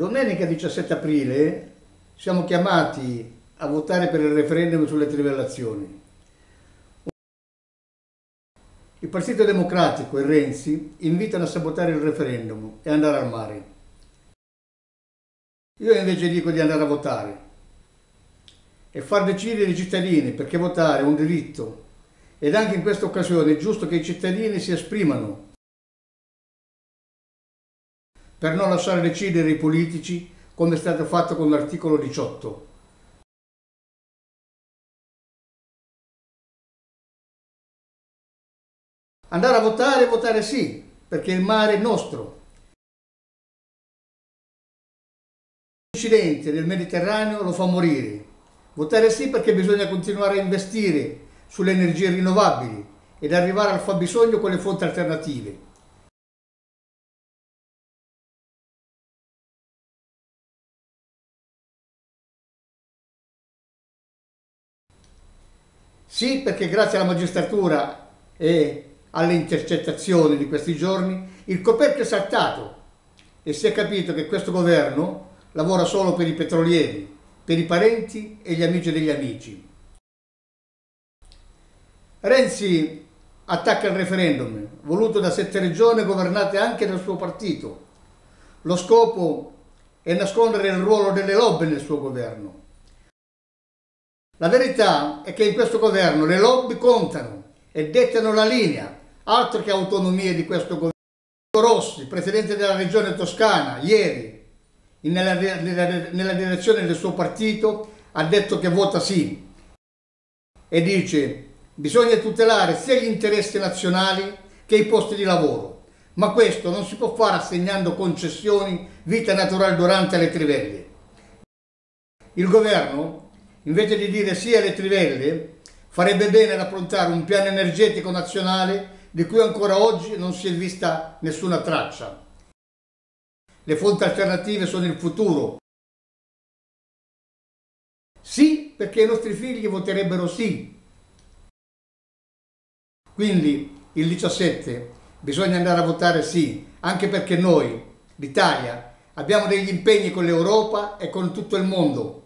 Domenica 17 aprile siamo chiamati a votare per il referendum sulle trivellazioni. Il Partito Democratico e Renzi invitano a sabotare il referendum e andare al mare. Io invece dico di andare a votare e far decidere i cittadini perché votare è un diritto ed anche in questa occasione è giusto che i cittadini si esprimano per non lasciare decidere i politici come è stato fatto con l'articolo 18. Andare a votare, votare sì, perché il mare è nostro. L'incidente del Mediterraneo lo fa morire. Votare sì perché bisogna continuare a investire sulle energie rinnovabili ed arrivare al fabbisogno con le fonti alternative. Sì, perché grazie alla magistratura e alle intercettazioni di questi giorni il coperchio è saltato e si è capito che questo governo lavora solo per i petrolieri, per i parenti e gli amici degli amici. Renzi attacca il referendum, voluto da sette regioni governate anche dal suo partito. Lo scopo è nascondere il ruolo delle lobby nel suo governo la verità è che in questo governo le lobby contano e dettano la linea, altro che autonomia di questo governo. Rossi, presidente della regione toscana, ieri, nella, nella, nella direzione del suo partito, ha detto che vota sì e dice bisogna tutelare sia gli interessi nazionali che i posti di lavoro, ma questo non si può fare assegnando concessioni vita naturale durante le trivelle. Il governo invece di dire sì alle trivelle, farebbe bene ad approntare un piano energetico nazionale di cui ancora oggi non si è vista nessuna traccia. Le fonti alternative sono il futuro. Sì, perché i nostri figli voterebbero sì. Quindi il 17 bisogna andare a votare sì, anche perché noi, l'Italia, abbiamo degli impegni con l'Europa e con tutto il mondo